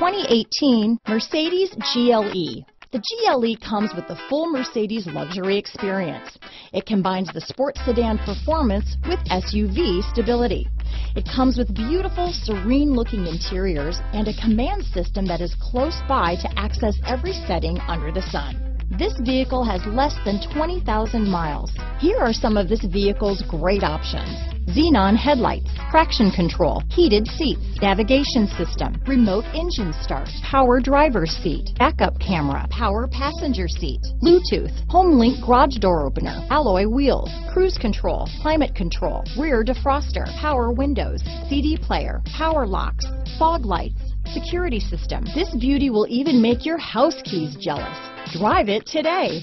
2018 Mercedes GLE. The GLE comes with the full Mercedes luxury experience. It combines the sports sedan performance with SUV stability. It comes with beautiful, serene-looking interiors and a command system that is close by to access every setting under the sun. This vehicle has less than 20,000 miles. Here are some of this vehicle's great options. Xenon headlights, traction control, heated seats, navigation system, remote engine start, power driver's seat, backup camera, power passenger seat, Bluetooth, HomeLink garage door opener, alloy wheels, cruise control, climate control, rear defroster, power windows, CD player, power locks, fog lights, security system. This beauty will even make your house keys jealous. Drive it today.